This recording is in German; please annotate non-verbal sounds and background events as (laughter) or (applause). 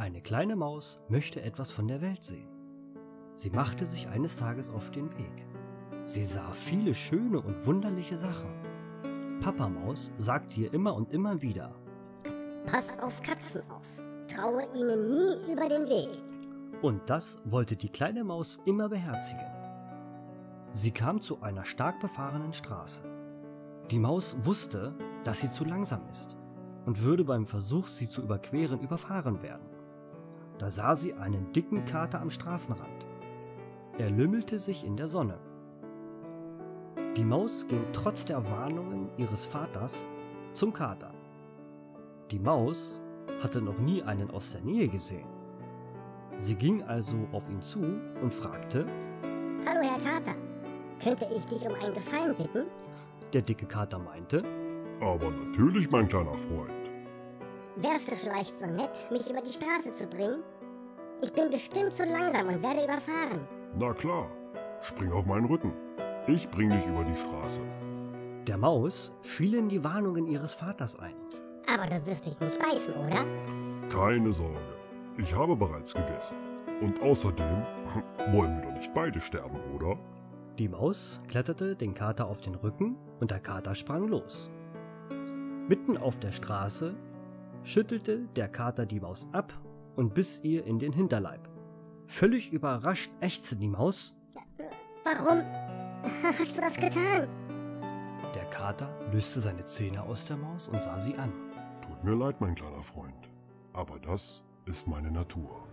Eine kleine Maus möchte etwas von der Welt sehen. Sie machte sich eines Tages auf den Weg. Sie sah viele schöne und wunderliche Sachen. Papa Maus sagte ihr immer und immer wieder, Pass auf Katzen auf. Traue ihnen nie über den Weg. und das wollte die kleine Maus immer beherzigen. Sie kam zu einer stark befahrenen Straße. Die Maus wusste, dass sie zu langsam ist und würde beim Versuch, sie zu überqueren, überfahren werden. Da sah sie einen dicken Kater am Straßenrand. Er lümmelte sich in der Sonne. Die Maus ging trotz der Warnungen ihres Vaters zum Kater. Die Maus hatte noch nie einen aus der Nähe gesehen. Sie ging also auf ihn zu und fragte, Hallo Herr Kater, könnte ich dich um einen Gefallen bitten? der dicke Kater meinte, Aber natürlich, mein kleiner Freund. Wärst du vielleicht so nett, mich über die Straße zu bringen? Ich bin bestimmt zu langsam und werde überfahren. Na klar, spring auf meinen Rücken. Ich bring dich über die Straße. der Maus fielen die Warnungen ihres Vaters ein. Aber du wirst mich nicht beißen, oder? Keine Sorge, ich habe bereits gegessen. Und außerdem (laughs) wollen wir doch nicht beide sterben, oder? Die Maus kletterte den Kater auf den Rücken und der Kater sprang los. Mitten auf der Straße schüttelte der Kater die Maus ab und biss ihr in den Hinterleib. Völlig überrascht ächzte die Maus. Warum hast du das getan? Der Kater löste seine Zähne aus der Maus und sah sie an. Tut mir leid, mein kleiner Freund. Aber das ist meine Natur.